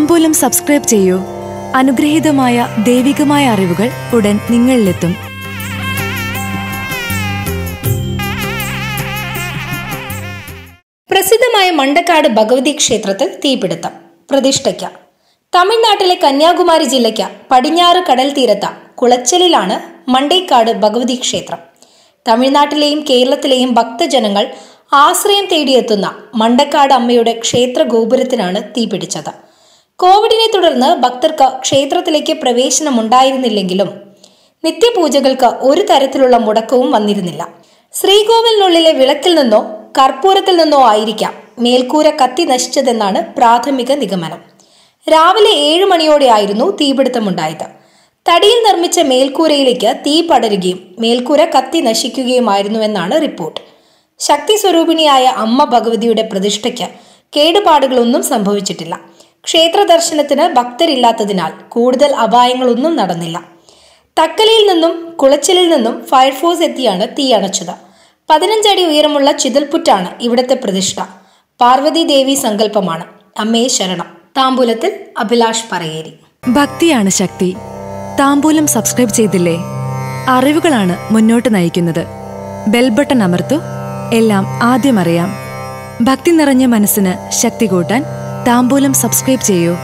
താമ്പൂലം subscribe ചെയ്യൂ. അനുഗ്രഹീതമായ ദൈവികമായ അറിവുകൾ ഉടൻ നിങ്ങളിലെത്തും. പ്രസിദ്ധമായ മണ്ടക്കാട് ഭഗവതി ക്ഷേത്രത്തിൽ തീപിടുത്തം. പ്രതിഷ്ഠയ്ക്ക്. തമിഴ്നാട്ടിലെ കന്യാകുമാരി ജില്ലയ്ക്ക പടിഞ്ഞാറ് കടൽ തീരത്ത കുളച്ചലിലാണ് മണ്ടേക്കാട് ഭഗവതി ക്ഷേത്രം. തമിഴ്നാട്ടിലെയും കേരളത്തിലെയും ഭക്തജനങ്ങൾ ആശ്രയം തേടിയെത്തുന്ന മണ്ടക്കാട് അമ്മയുടെ ക്ഷേത്ര ഗോപുരത്തിനാണ് തീപിടിച്ചത്. കോവിഡിനെ തുടർന്ന് ഭക്തർക്ക് ക്ഷേത്രത്തിലേക്ക് പ്രവേശനമുണ്ടായിരുന്നില്ലെങ്കിലും നിത്യപൂജകൾക്ക് ഒരു തരത്തിലുള്ള മുടക്കവും വന്നിരുന്നില്ല. ശ്രീകോവിലിനുള്ളിലെ വിളക്കിൽ നിന്നോ കർപ്പൂരത്തിൽ നിന്നോ ആയിരിക്കാം മേൽക്കൂര കത്തി നശിച്ചതെന്നാണ് പ്രാഥമിക നിഗമനം. രാവിലെ ഏഴ് മണിയോടെയായിരുന്നു തീപിടുത്തമുണ്ടായത്. തടിയിൽ നിർമ്മിച്ച മേൽക്കൂരയിലേക്ക് തീ പടരുകയും മേൽക്കൂര കത്തി നശിക്കുകയുമായിരുന്നുവെന്നാണ് റിപ്പോർട്ട്. ശക്തി സ്വരൂപിണിയായ അമ്മ ഭഗവതിയുടെ പ്രതിഷ്ഠയ്ക്ക് കേടുപാടുകളൊന്നും സംഭവിച്ചിട്ടില്ല. ക്ഷേത്ര ദർശനത്തിന് ഭക്തരില്ലാത്തതിനാൽ കൂടുതൽ അപായങ്ങളൊന്നും നടന്നില്ല. തക്കലയിൽ നിന്നും കുളച്ചിലിൽ നിന്നും ഫയർഫോഴ്സ് എത്തിയാണ് തീ അണച്ചത്. പതിനഞ്ചടി ഉയരമുള്ള ചിതൽപുറ്റാണ് ഇവിടത്തെ പ്രതിഷ്ഠ. പാർവതി ദേവി സങ്കല്പമാണ്. അമ്മയെ ശരണം. താമ്പൂലത്തിൽ അഭിലാഷ് പറയേരി. ഭക്തിയാണ് ശക്തി. താമ്പൂലം സബ്സ്ക്രൈബ് ചെയ്തില്ലേ? അറിവുകളാണ് മുന്നോട്ട് നയിക്കുന്നത്. ബെൽ ബട്ടൺ അമർത്തു. എല്ലാം ആദ്യം അറിയാം. ഭക്തി നിറഞ്ഞ മനസ്സിന് ശക്തി കൂട്ടാൻ താമ്പൂലം സബ്സ്ക്രൈബ് ചെയ്യൂ.